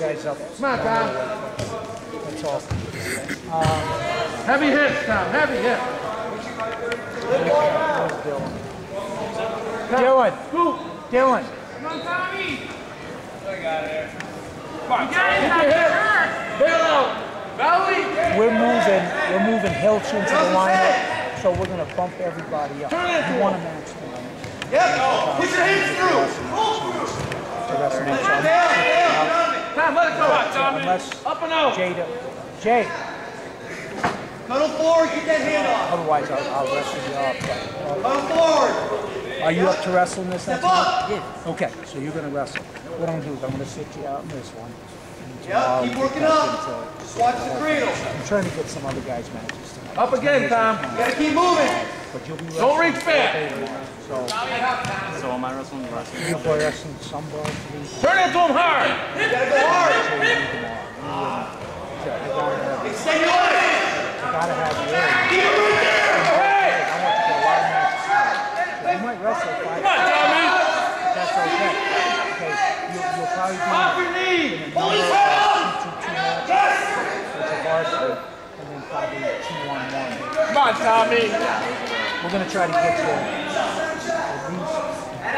guys up. Come on, Tom. That's all. Um, heavy hits, Tom. Heavy hits. Dylan, Scoop. Dylan, Come on, Tommy. I got it. Come on. Get your hit. Bail out. Valley. we're moving, we're moving Hilch into the lineup, so we're gonna bump everybody up. You want to match them. Yep. Push your hands through. The rest of them. Let it go. Tommy. Unless Up and out. Jada, Jay, Cuddle forward. Get that hand off. otherwise I'll, I'll wrestle you up. Cuddle forward. Are you up to wrestling this Step up. time? Okay, so you're gonna wrestle. What I'm gonna do is I'm gonna sit you out in this one. tomorrow Keep working up. Just watch the cradle. I'm trying to get some other guys matches tonight. Up again, Tom. You gotta keep moving. But you'll be Don't reach back. Some Turn it to him hard. You gotta go hard. you. You, gotta have, you. Keep it right there. I want to get a lot of matches. You might wrestle five. Come on, Tommy. That's okay. Okay, you'll, you'll probably Off your knee. number of uh, two, two, two. It's a varsity, and then probably two on one. Come on, Tommy. We're gonna try to get to at least